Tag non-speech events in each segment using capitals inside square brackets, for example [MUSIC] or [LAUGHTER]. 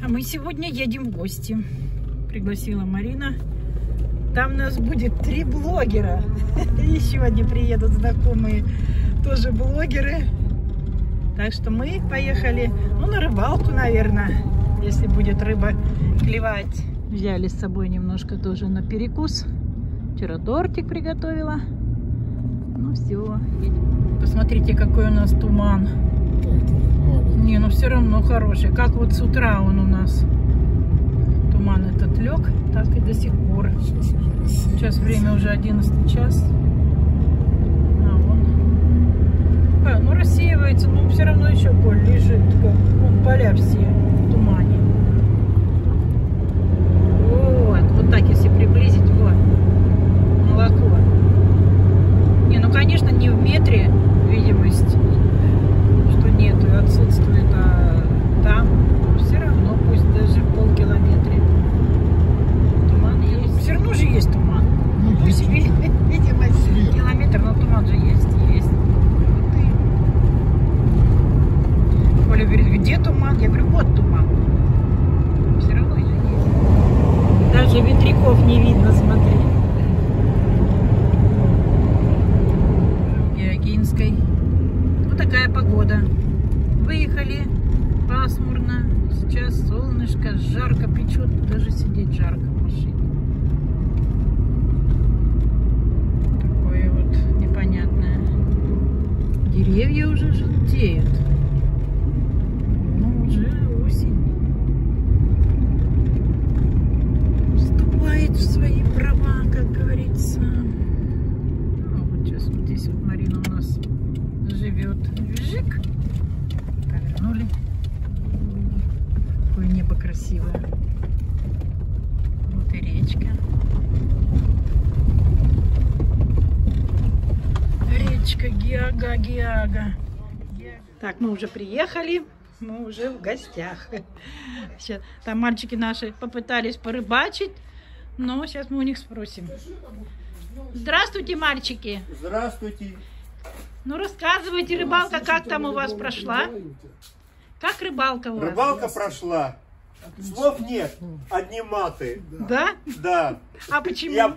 А мы сегодня едем в гости. Пригласила Марина. Там нас будет три блогера. [LAUGHS] Еще одни приедут знакомые, тоже блогеры. Так что мы поехали, ну, на рыбалку, наверное, если будет рыба клевать. Взяли с собой немножко тоже на перекус. Вчера тортик приготовила. Ну все, едем. Посмотрите, какой у нас туман. Не, ну все равно хороший. Как вот с утра он у нас. Туман этот лег, так и до сих пор. Сейчас время уже 11 час. А, вон. А, ну рассеивается, но все равно еще поле лежит. Как, вон поля все в тумане. Вот, вот так если приблизить, вот. Молоко. Не, ну конечно не в метре видимость что нету и отсутствует, а там все равно, пусть даже в полкилометре. Туман есть. Все равно же есть туман. Ну, Пусть есть ви- ничего. видимо километр, но туман же есть, есть. Вот и- Оля говорит, где туман? Я говорю, вот туман. Все равно же есть. Даже ветряков не видно, смотри. Геогинской. Вот такая погода. Выехали пасмурно. Сейчас солнышко, жарко печет. Даже сидеть жарко в машине. Такое вот непонятное. Деревья уже желтеют. Ну, уже осень. Вступает в свои права, как говорится. Ну, вот сейчас вот здесь вот Марина у нас живет. Жик. Повернули. Какое небо красивое. Вот и речка. Гиага, Гиага. Так, мы уже приехали. Мы уже в гостях. Сейчас, там мальчики наши попытались порыбачить, но сейчас мы у них спросим. Здравствуйте, мальчики. Здравствуйте. Ну рассказывайте, рыбалка, как там у вас прошла? Как рыбалка у вас? Рыбалка прошла. Слов нет, одни маты. Да? Да. А почему? Я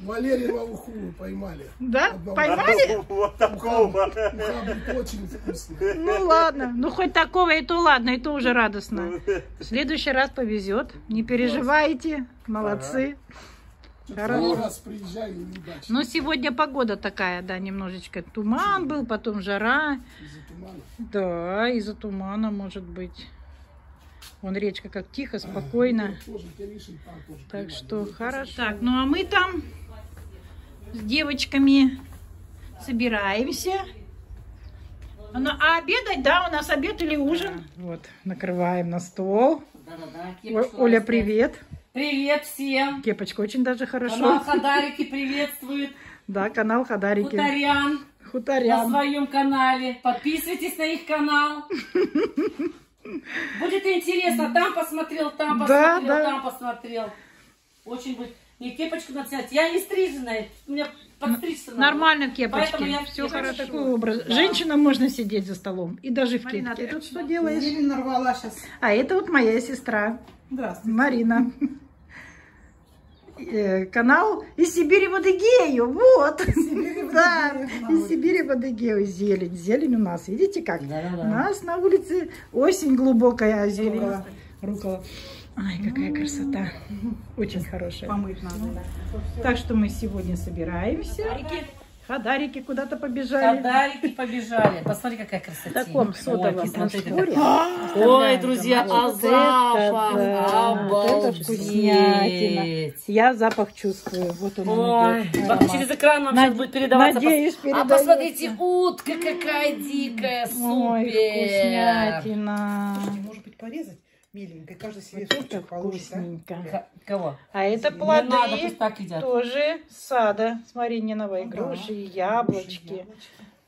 Валерьева уху поймали. Да? Одного. Поймали? вот такого. Уха будет очень вкусная. Ну ладно. Ну хоть такого и то ладно, и то уже радостно. В следующий раз повезет. Не переживайте. Молодцы. Второй Хорошо. раз приезжаю и неудачно. Но сегодня погода такая, да, немножечко туман был, потом жара. Из-за тумана. Да, из-за тумана, может быть. Вон речка как тихо, спокойно. Так что хорошо. Так, ну а мы там с девочками собираемся. А, на- а обедать, да, у нас обед или ужин? Вот, накрываем на стол. Да-да-да, О- кепочку Оля, привет. Привет всем. Кепочка очень даже Канал хорошо. Хадарики приветствует. Да, канал Хадарики. Хуторян на Хуторян. своем канале. Подписывайтесь на их канал. Будет интересно. Там посмотрел, там посмотрел, да. там посмотрел. Очень будет. Мне кепочку надо снять. Я не стриженная. У меня подстричься надо. Нормально в Поэтому кепочке. я Все хорошо. Такой образ. Да. Женщинам можно сидеть за столом. И даже в Марина, кепке. ты тут что делаешь? Еле нарвала сейчас. А это вот моя сестра. Здравствуй. Марина. Э, Канал из Сибири в Адыгею. Вот. Сибири [LAUGHS] Да, из. Сибири в Адыгею. Зелень. Зелень у нас. Видите как? У нас на улице осень глубокая, а зелень. Рукола. Ай, какая красота. [LAUGHS] Очень хорошая. Помыть надо. Так что мы сегодня собираемся. Хадарики куда-то побежали. Хадарики побежали. Посмотри, какая красота. В таком сотовом Ой, смотри, просторе. Ой, друзья, а запах, да, это обалдеть. вкуснятина. Я запах чувствую. Вот он Ой, идет. вот через экран нам Над- сейчас будет передаваться. надеюсь, Пос- А посмотрите, утка какая дикая, супер. Ой, вкуснятина. Может быть, порезать миленько, каждый себе Вот это да? вкусненько. К- Кого? А это Не надо, плоды пусть так едят. тоже сада с Марининовой. Ну да. Груши, яблочки.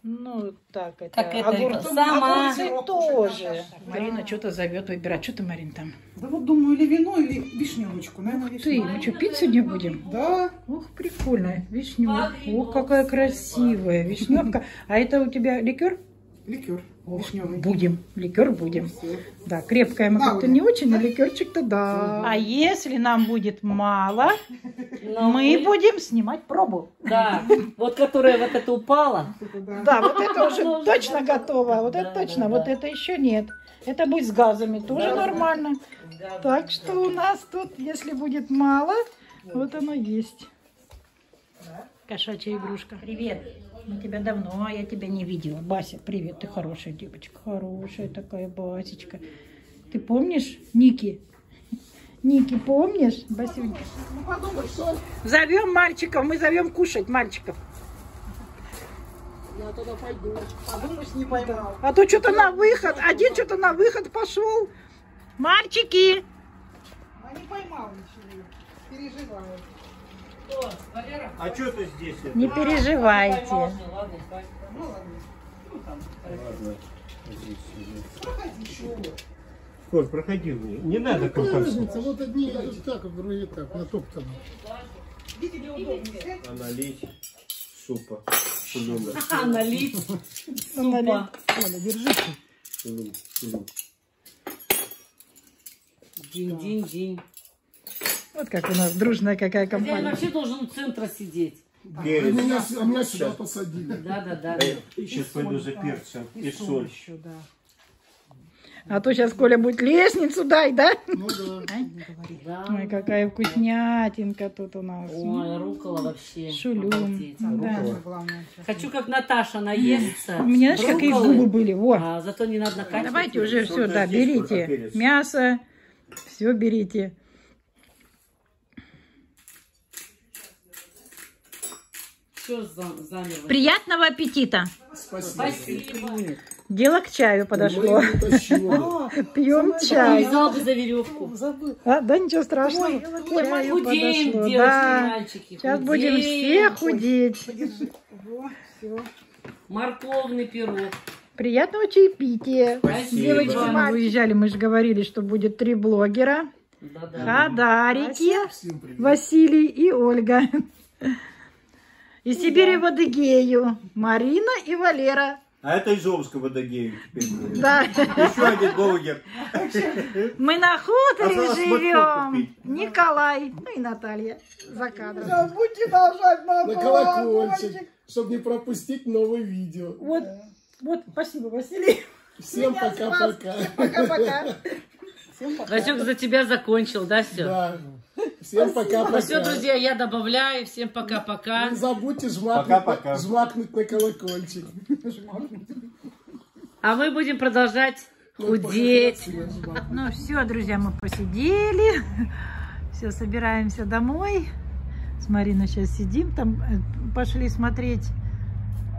Ну, так, это Как это, огурцы, это сама. огурцы тоже. Марина что-то зовет выбирать. Что ты, Марин, там? Да вот думаю, или вино, или вишневочку. Наверное, Ты, вишневочку. мы что, пить сегодня будем? Да, Ух, прикольно. Вишневка. Ох, какая красивая вишневка. А это у тебя ликер? ликер. Вишневый. Будем. Ликер будем. Да, крепкое мы как-то не очень, а ликерчик-то да. А если нам будет мало, Но мы будем снимать пробу. Да, вот которая вот это упала. Да, вот это уже точно готово. готово. Вот это точно, вот это еще нет. Это будет с газами, тоже нормально. Так что у нас тут, если будет мало, вот оно есть. Кошачья игрушка. Привет. Мы тебя давно, а я тебя не видела. Бася, привет, ты хорошая девочка. Хорошая такая Басечка. Ты помнишь Ники? Ники, помнишь? Басюнька. Зовем мальчиков, мы зовем кушать мальчиков. Я тогда пойду. Подумаешь, не поймал. А то что-то на выход, один что-то на выход пошел. Мальчики! А не поймал ничего. Переживаю. А что ты здесь? это? Не переживайте. Ладно, здесь сиди. Коль, проходи мне. Не надо компенсировать. Разница, вот одни так, а другие так, сядь. А налить супа. [LAUGHS] А, налить. Супа. Оля, держите. День-день-день. Вот как у нас дружная какая Хозяин компания. вообще должен у центра сидеть. А Перец. меня, а меня сюда посадили. Да-да-да. Сейчас пойду за перцем и соль. еще, да. А то сейчас Коля будет лестницу дай, да? Ну да. Да. Ой, какая вкуснятинка тут у нас. Ой, рукола вообще. Шулюм. Да. Хочу, как Наташа, наесться. У меня, знаешь, какие губы были. Во. А зато не надо накачивать. Давайте уже все, да, берите. перец? Мясо, все берите. Все замер. Приятного аппетита. Спасибо. Спасибо. Дело к чаю подошло. [LAUGHS] Пьем чай. Повязал бы за веревку. А, да, ничего страшного. Ой, Чаю худеем, подошло. девочки Да. мальчики. Сейчас будем все худеть. Морковный пирог. Приятного чаепития. Спасибо. Девочки, мы выезжали, мы же говорили, что будет три блогера. Да-да. Хадарики, Всем привет. Василий и Ольга. Из Сибири в Адыгею. Марина и Валера. А это из Омска теперь будет. Да, Еще один блогер. мы на хуторе живем. Николай, ну и Наталья за кадром. Забудьте нажать на На колокольчик, чтобы не пропустить новое видео. Вот, вот, спасибо, Василий. Всем пока-пока. Пока-пока. Васек за тебя закончил, да, все? Да. Всем Ну все, пока-пока. друзья, я добавляю. Всем пока-пока. Не забудьте жмакнуть, Пока-пока. жмакнуть на колокольчик. А мы будем продолжать худеть. Ну все, друзья, мы посидели. Все, собираемся домой. С Мариной сейчас сидим. Там э, пошли смотреть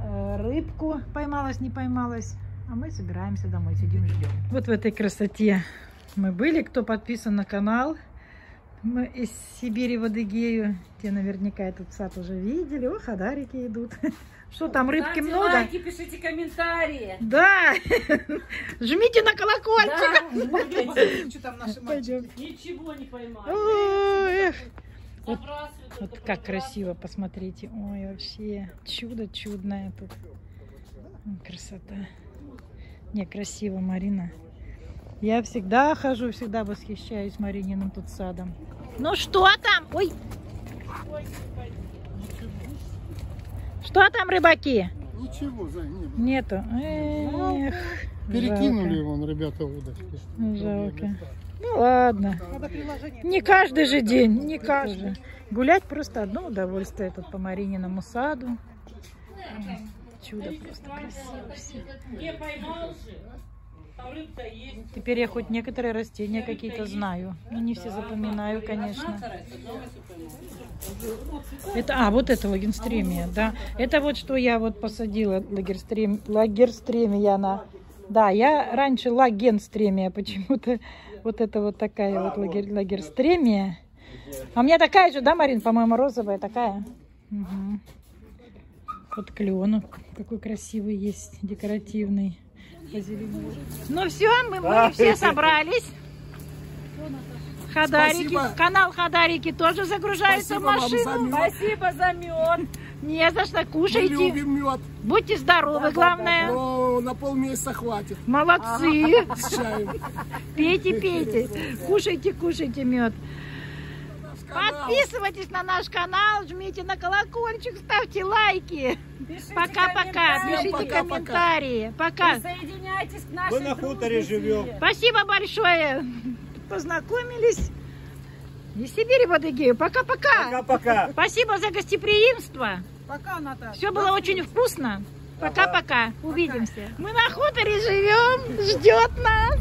э, рыбку. Поймалась, не поймалась. А мы собираемся домой, сидим, ждем. Вот в этой красоте мы были. Кто подписан на канал, мы из Сибири в Адыгею. Те наверняка этот сад уже видели. О, хадарики идут. [LAUGHS] Что там, рыбки Ставьте много? лайки, пишите комментарии. Да! [LAUGHS] Жмите на колокольчик! Да. Что там наши мальчики? Ничего не поймали. Эх. Вот это как красиво, посмотрите. Ой, вообще чудо чудное тут. Красота. Не, красиво, Марина. Я всегда хожу, всегда восхищаюсь Марининым тут садом. Ну что там? Ой. Что там, рыбаки? Ничего, Зай, не было. Нету. Эх, Перекинули вон, ребята, удочки. Жалко. Ну ладно. Не каждый же день, не каждый. Гулять просто одно удовольствие тут по Марининому саду. Чудо просто красиво все. Теперь я хоть некоторые растения какие-то знаю. Но не все запоминаю, конечно. Это, а, вот это лагерстремия, да. Это вот что я вот посадила, лагерстрем, лагерстремия на... Да, я раньше лагенстремия почему-то. Вот это вот такая вот лагер, лагерстремия. А у меня такая же, да, Марин, по-моему, розовая такая? Мгм. Вот клен какой красивый есть, декоративный. Ну все, мы, мы все собрались. Хадарики, Спасибо. канал Хадарики тоже загружается Спасибо в вам машину. за мед. Спасибо за мед. Не за что, Мы кушайте. любим мед. Будьте здоровы, главное. О, одного на полмесяца хватит Молодцы. с чаем. Пейте, пейте. Кушайте, кушайте мед. Канал. Подписывайтесь на наш канал, жмите на колокольчик, ставьте лайки. Пока-пока. Пишите комментарии. Пока. Присоединяйтесь к нашей Мы на хуторе живем. Спасибо большое. Познакомились. Из Сибири в Адыгею. Пока-пока. Пока-пока. Спасибо за гостеприимство. Пока, Наташа. Все было очень вкусно. Пока-пока. Увидимся. Мы на хуторе живем. Ждет нас.